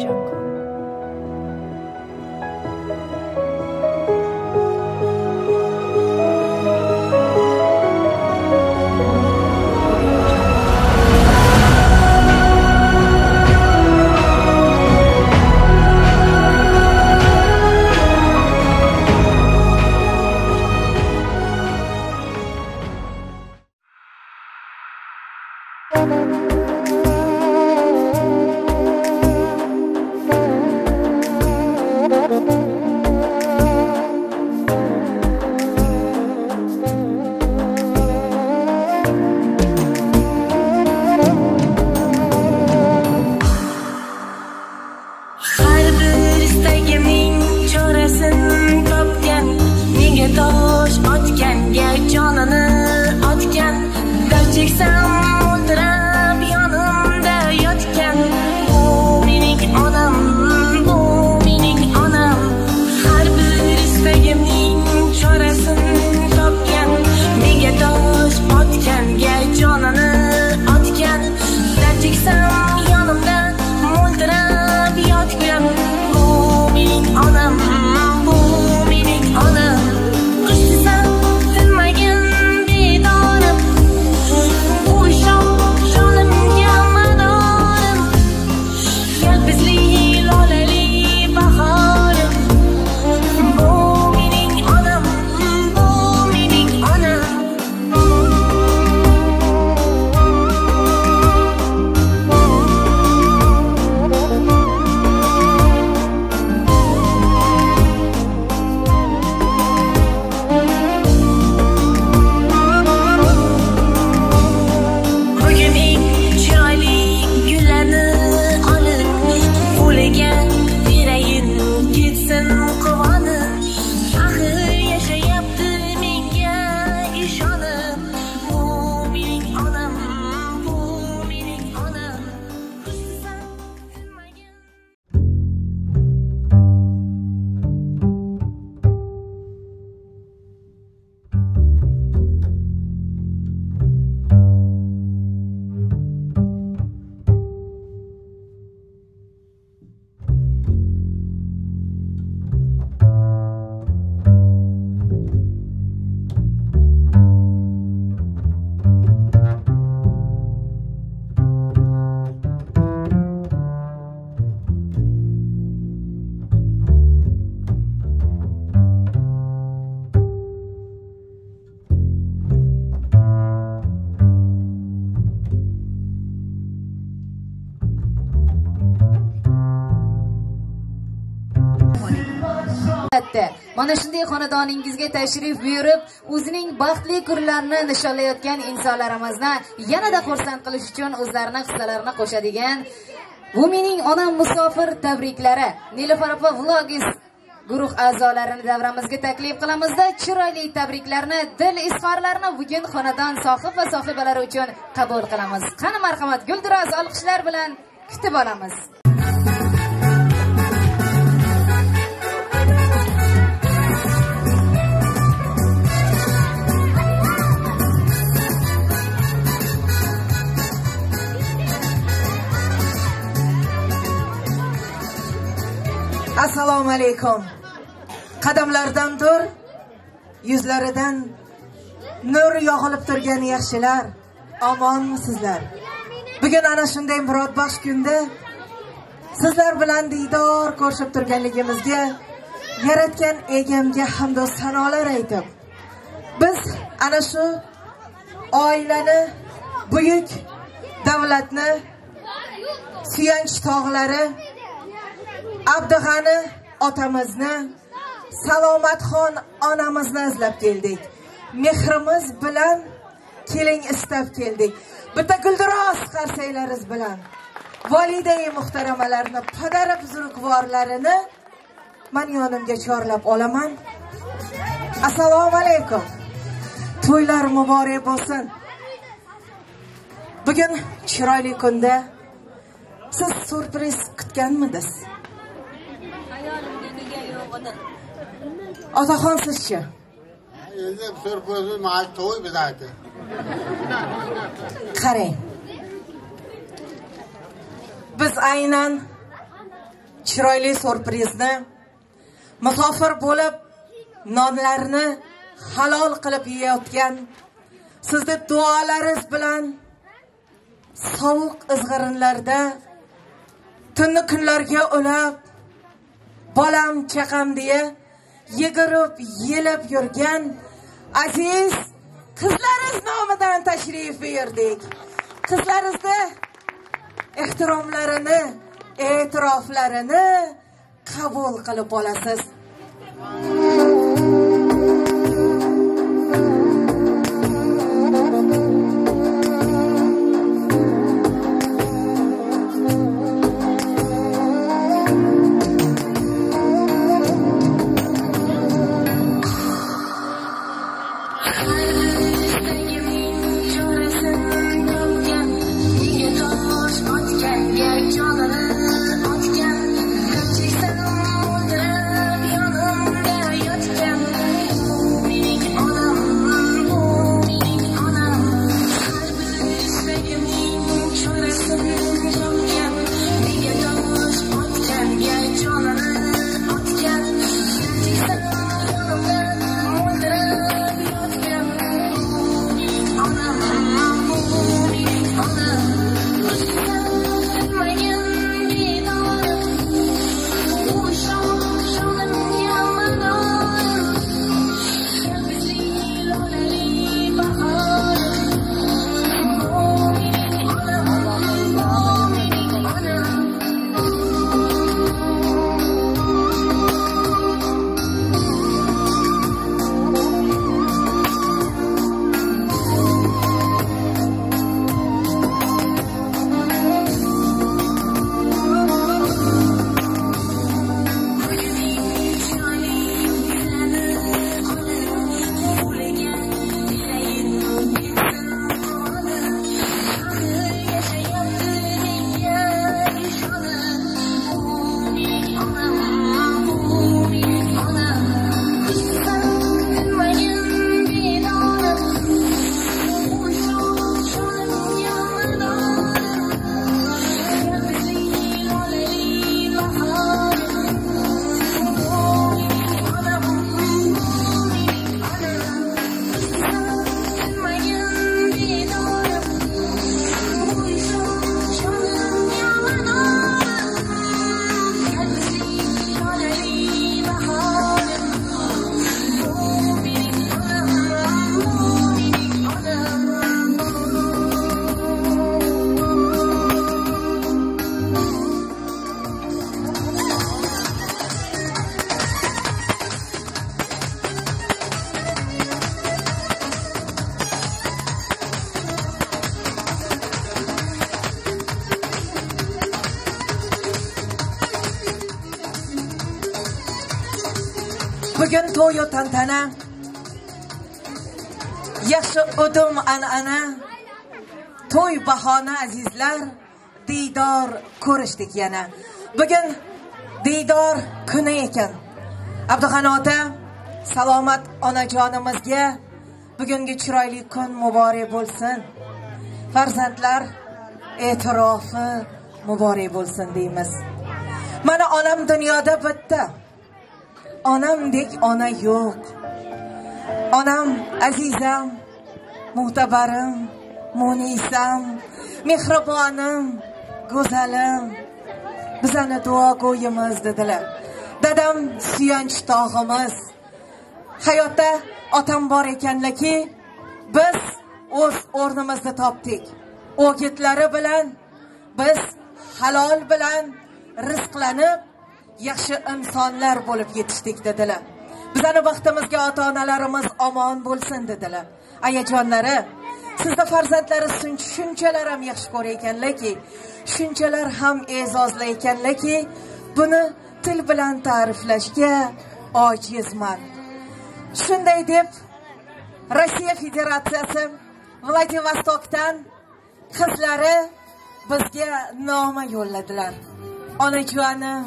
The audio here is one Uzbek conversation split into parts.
Jungle. Albatta, mana shunday xonadoningizga tashrif buyurib, o'zining baxtli kunlarini nishonlayotgan insonlarimizni yanada xursand qilish uchun o'zlarini hissalarini qo'shadigan bu mening onam musofir tabriklari. Nilufar opa vlogis guruh a'zolarini davramizga taklif qilamizda chiroyli tabriklarni dil izhorlarini bugun xonadon sohib va sohibalari uchun qabul qilamiz. Qani marhamat guldiroz olqishlar bilan kutib olamiz. Assalomu alaykum. Qadamlaridan tur yuzlaridan nur yog'ilib turgan yaxshilar omonmisizlar bugun ana shunday murodbaxsh kunda sizlar bilan diydor ko'rishib turganligimizga yaratgan egamga hamdu sanolar aytib biz ana shu oilani buyuk davlatni suyanch tog'lari abdug'ani otamizni salomatxon onamizni izlab keldik. Mehrimiz bilan keling istab keldik. Bitta guldiroz qarsanglaringiz bilan. Volidai muhtaramalarni padara buzrukvorlarini man yonimga chorlab olaman. Assalomu alaykum. To'ylar muborak bo'lsin. Bugun chiroyli kunda siz syurpriz kutganmidingiz? Otaxon sizchi endi surpriz mana to'y bizaki qarang. Biz aynan chiroyli surprizni musofir bo'lib nonlarni halol qilib yeyotgan sizni duolaringiz bilan sovuq izg'irinlarda tunni kunlarga ulab bolam chaqam deya yigirib yelib yurgan aziz qizlaringiz nomidan tashrif buyurdik. Qizlaringizni ehtiromlarini e'tiroflarini qabul qilib olasiz. To'yu yaxshi o'dim an'ana to'y bahona azizlar. Diydor ko'rishdik yana. Bugun diydor kuni ekan. Abduxan ota salomat onajonimizga bugungi chiroyli kun muborak bo'lsin. Farzandlar e'tirofi muborak bo'lsin deymiz. Mana onam dunyoda bitta. Onamdek ona yo'q. Onam azizam mo'tabarim munisam mehribonim go'zalim bizani duo go'yimiz dedilar. Dadam suyanch tog'imiz. Hayotda otam bor ekanlaki biz o'z o'rnimizni topdik. O'gitlari bilan biz halol bilan rizqlanib yaxshi insonlar bo'lib yetishdik dedilar. Bizani vaqtimizga ota onalarimiz omon bo'lsin dedilar. Ayajonlari sizni farzandlaringiz shunchalar ham yaxshi ko'rar ekanlarki shunchalar ham e'zozlar ekanlarki buni til bilan ta'riflashga ojizman. Shunday deb rossiya federatsiyasi vladivostokdan qizlari bizga noma yo'lladilar. Onajonim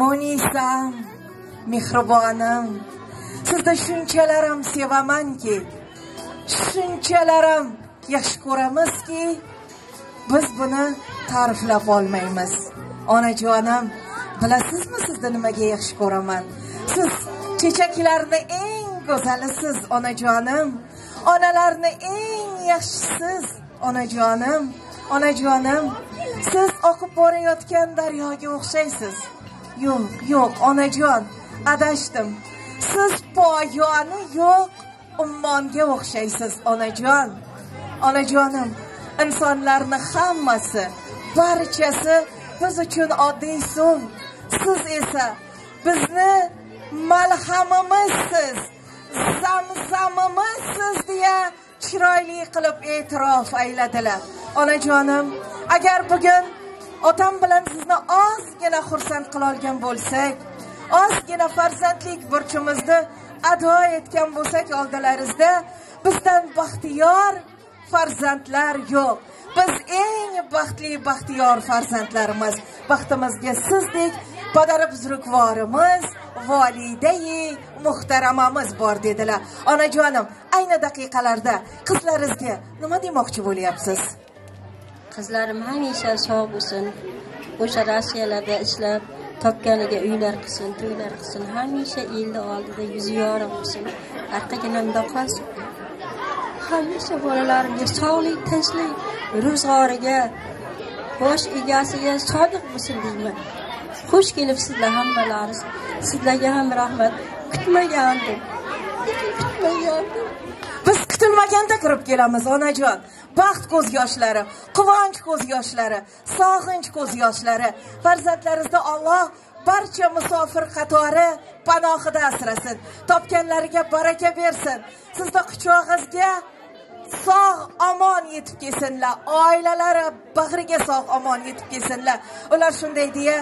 munisam mehribonim sizni shunchalar ham sevamanki shunchalar ham yaxshi ko'ramizki biz buni ta'riflab olmaymiz. Onajonim bilasizmi sizni nimaga yaxshi ko'raman? Siz chechaklarni eng go'zalisiz onajonim. Onalarni eng yaxshisiz onajonim. Onajonim siz oqib borayotgan daryoga o'xshaysiz. Yo'q yo'q onajon. Adashdim. Siz poyoni yo'q ummonga o'xshaysiz onajon. Onajonim insonlarni hammasi barchasi biz uchun oddiy suv. Siz esa bizni malhamimizsiz zamzamimizsiz deya chiroyli qilib e'tirof ayladilar. Onajonim agar bugun otam bilan sizni ozgina xursand qilolgan bo'lsak ozgina farzandlik burchimizni ado etgan bo'lsak oldilaringizda bizdan baxtiyor farzandlar yo'q. Biz eng baxtli baxtiyor farzandlarimiz. Baxtimizga sizdek padari buzrukvorimiz volidai muhtaramamiz bor dedilar. Onajonim ayni daqiqalarda qizlaringizga nima demoqchi bo'lyapsiz? Qizlarim hamisha sog' bo'lsin. O'sha rossiyalarda ishlab topganiga uylar qilsin to'ylar qilsin hamisha elni oldida yuzi yorug' bo'lsin. Orqaginamda qolsin hamisha bolalarimga sog'lik tinchlik ro'zg'origa bosh egasiga sodiq bo'lsin deyman xush kelibsizlar hammalaringiz sizlarga ham rahmat. Kutmagandim kutmagandim biz kutilmaganda kirib kelamiz onajon. Baxt ko'z yoshlari quvonch ko'z yoshlari sog'inch ko'z yoshlari. Farzandlaringizni olloh barcha musofir qatori panohida asrasin. Topganlariga baraka bersin. Sizni quchog'ingizga sog' omon yetib kelsinlar. Oilalari bag'riga sog' omon yetib kelsinlar. Ular shunday deya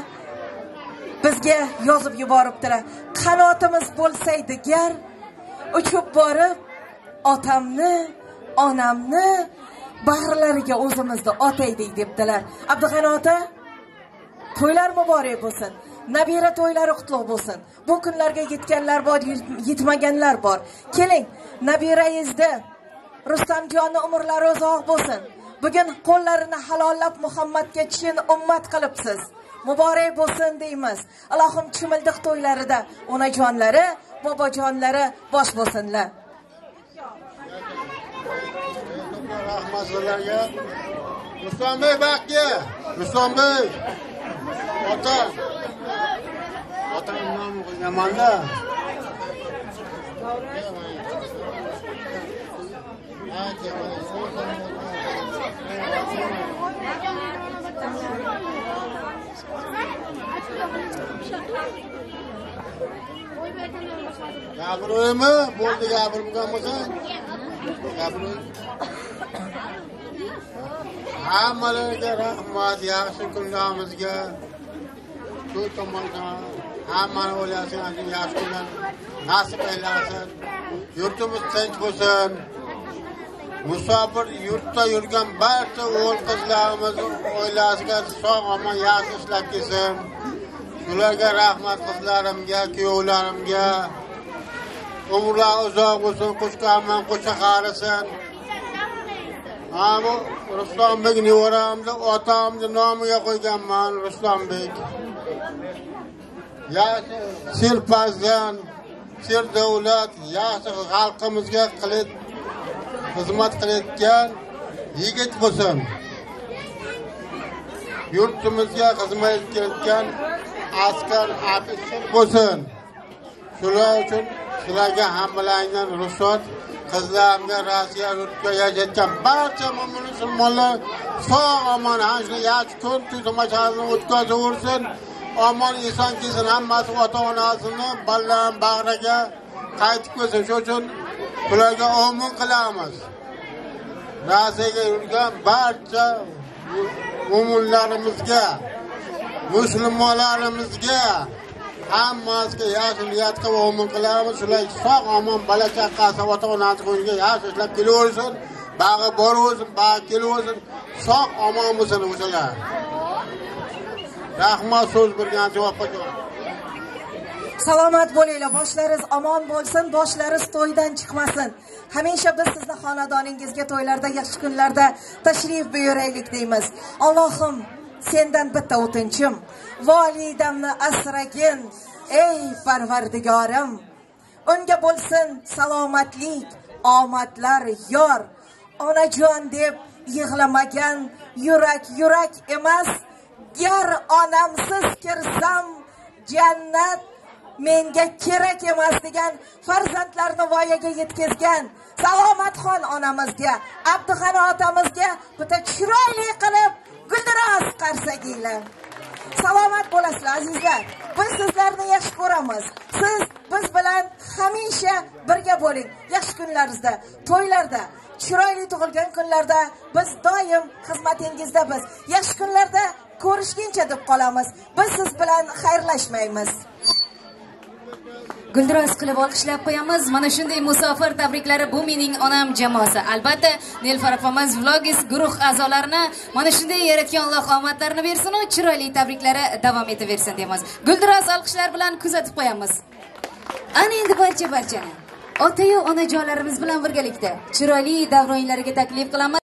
bizga yozib yuboribdilar. Qanotimiz bo'lsaydi gar uchib borib otamni onamni bag'rlariga o'zimizni otaydik debdilar. Abdug'ani ota to'ylar muborak bo'lsin. Nabira to'ylari qutlug' bo'lsin. Bu kunlarga yetganlar bor yetmaganlar bor. Keling nabirangizni rustamjonni umrlari uzoq bo'lsin. Bugun qo'llarini halollab muhammadga chin ummat qilibsiz. Muborak bo'lsin deymiz. Ilohim chimildiq to'ylarida onajonlari bobojonlari bosh bo'lsinlar. rahmat sizlarga muslonbek bakki. Muslonbek ota otam nomi yomonda gapiraymi bo'ldi gapirmagan bo'lsang hammalarga rahmat yaxshi kunlarimizga shu tomondan hammani o'ylasin ana shu yaxshi kunlar nasib aylasin yurtimiz tinch bo'lsin musofir yurtda yurgan barcha o'g'il qizlarimiz oilasiga sog' omon yaxshi ishlab kelsin shularga rahmat qizlarimga kuyovlarimga. Umrlar uzoq bo'lsin qo'shqanman qo'sha qarisin bu ruslombek nevaramni otamni nomiga qo'yganman ruslombek yaxshi serfarzand serdavlat yaxshi xalqimizga qilib xizmat qilayotgan yigit bo'lsin. Yurtimizga xizmat qilayotgan askar ofitser bo'lsin. Shular uchun shularga hammalaringdan ruxsat. Qizlarimga rossiya yurtiga yashayotgan barcha mo'min musulmonlar sog' omon ana shu yaxshi kun shu o'tkazaversin omon eson kelsin hammasi ota onasini bolalarini bag'riga qaytib kelsin shuning uchun ularga omin qilamiz. Rossiyaga yurgan barcha mo'minlarimizga musulmonlarimizga hammasiga yaxshi niyat qilib omon qilamiz shular sog' omon bola chaqasi ota onasi qo'yniga yaxshi ishlab kelaversin bag'i boraversin bag'i kelaversin sog' omon bo'lsin o'shalar rahmat so'z bergancha opajon salomat bo'linglar boshlaringiz omon bo'lsin boshlaringiz to'ydan chiqmasin. Hamisha biz sizni xonadoningizga to'ylarda yaxshi kunlarda tashrif buyuraylik deymiz. Allohim sendan bitta o'tinchim. Volidamni asragin ey parvardigorim. Unga bo'lsin salomatlik omadlar yor. Onajon deb yig'lamagan yurak yurak emas gar onamsiz kirsam jannat menga kerak emas degan farzandlarni voyaga yetkazgan salomatxon onamizga abdug'ani otamizga bitta chiroyli qilib guldiroz qarsaginglar salomat bo'lasizlar azizlar. Biz sizlarni yaxshi ko'ramiz. Siz biz bilan hamisha birga bo'ling. Yaxshi kunlaringizda to'ylarda chiroyli tug'ilgan kunlarda biz doim xizmatingizda biz. Yaxshi kunlarda ko'rishguncha deb qolamiz. Biz siz bilan xayrlashmaymiz. Guldiroz qilib olqishlab qo'yamiz mana shunday musofir tabriklari bu mening onam jamoasi. Albatta nilfar opamiz vlogis guruh a'zolarini mana shunday yaratgan alloh omadlarini bersin chiroyli tabriklari davom etaversin deymiz. Guldiroz olqishlar bilan kuzatib qo'yamiz. Ana endi barcha barchani otayu onajonlarimiz bilan birgalikda chiroyli davra taklif qilamiz.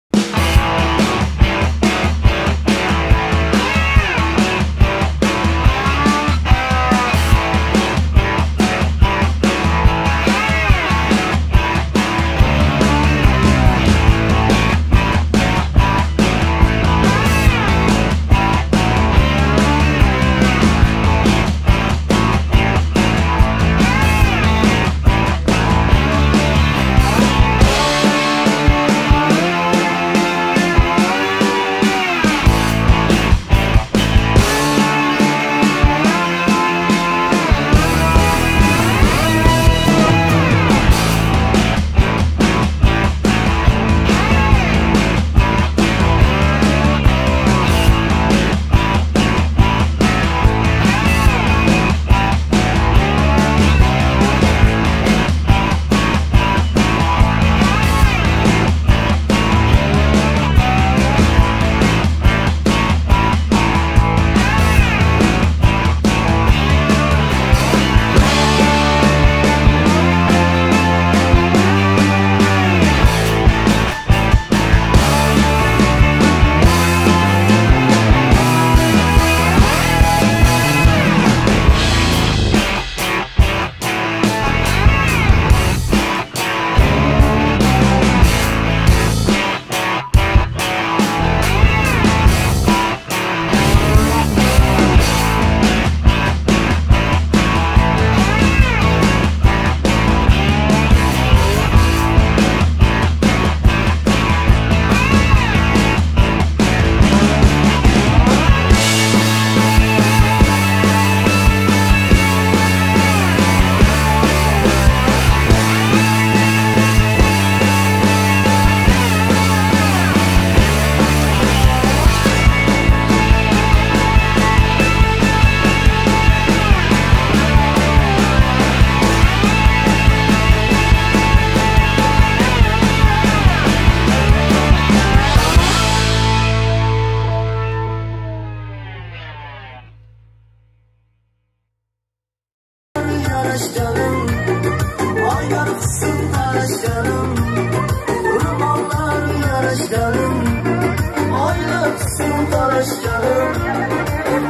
meskanım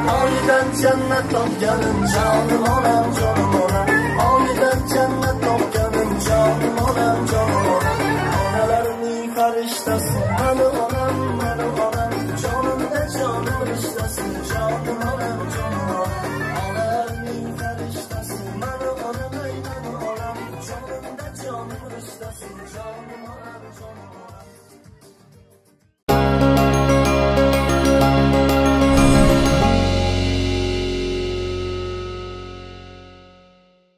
O yüzden cennet canım Canım olan canım.